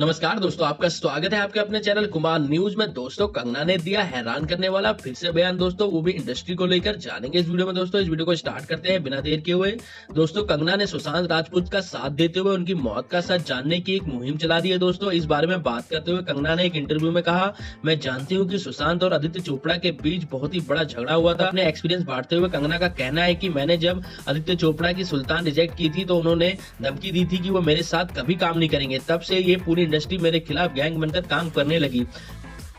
नमस्कार दोस्तों, आपका स्वागत है आपके अपने चैनल कुमार न्यूज़ में। दोस्तों, कंगना ने दिया हैरान करने वाला फिर से बयान। दोस्तों, वो भी इंडस्ट्री को लेकर जानेंगे इस वीडियो में। दोस्तों, इस वीडियो को स्टार्ट करते हैं बिना देर के हुए। दोस्तों, कंगना ने सुशांत राजपूत का साथ देते हुए उनकी मौत का साथ जानने की एक मुहिम चला दी है। दोस्तों, इस बारे में बात करते हुए कंगना ने एक इंटरव्यू में कहा, मैं जानती हूँ की सुशांत और आदित्य चोपड़ा के बीच बहुत ही बड़ा झगड़ा हुआ था। अपने एक्सपीरियंस बांटते हुए कंगना का कहना है की मैंने जब आदित्य चोपड़ा की सुल्तान रिजेक्ट की थी तो उन्होंने धमकी दी थी की वो मेरे साथ कभी काम नहीं करेंगे। तब से ये पूरी इंडस्ट्री मेरे खिलाफ गैंग बनकर काम करने लगी।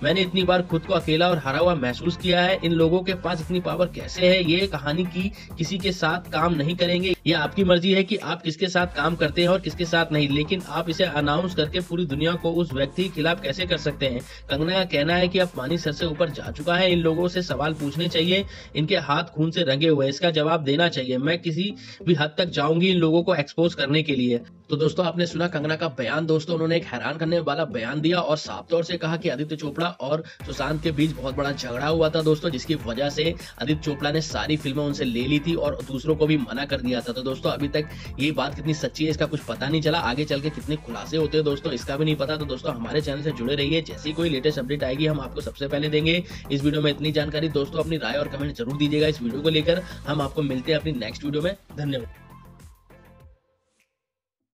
मैंने इतनी बार खुद को अकेला और हरा हुआ महसूस किया है। इन लोगों के पास इतनी पावर कैसे है? ये कहानी की किसी के साथ काम नहीं करेंगे। ये आपकी मर्ज़ी है कि आप किसके साथ काम करते हैं और किसके साथ नहीं, लेकिन आप इसे अनाउंस करके पूरी दुनिया को उस व्यक्ति के खिलाफ कैसे कर सकते हैं? कंगना का कहना है कि अब पानी सर से ऊपर जा चुका है। इन लोगों से सवाल पूछने चाहिए। इनके हाथ खून से रंगे हुए इसका जवाब देना चाहिए। मैं किसी भी हद तक जाऊँगी इन लोगों को एक्सपोज करने के लिए। तो दोस्तों, आपने सुना कंगना का बयान। दोस्तों, उन्होंने एक हैरान करने वाला बयान दिया और साफ़ तौर से कहा कि आदित्य चोपड़ा और सुशांत के बीच बहुत बड़ा झगड़ा हुआ था दोस्तों, जिसकी वजह से आदित्य चोपड़ा ने सारी फ़िल्में उनसे ले ली थी और दूसरों को भी मना कर दिया था तो दोस्तों, अभी तक ये बात कितनी सच्ची है, इसका कुछ पता नहीं चला। आगे चल के कितने खुलासे होते हैं दोस्तों, इसका भी नहीं पता। तो दोस्तों, हमारे चैनल से जुड़े रहिए। जैसी कोई लेटेस्ट अपडेट आएगी, हम आपको सबसे पहले देंगे। इस वीडियो में इतनी जानकारी, दोस्तों, अपनी राय और कमेंट ज़रूर दीजिएगा। इस वीडियो को लेकर हम आपको मिलते हैं अपनी नेक्स्ट वीडियो में। धन्यवाद।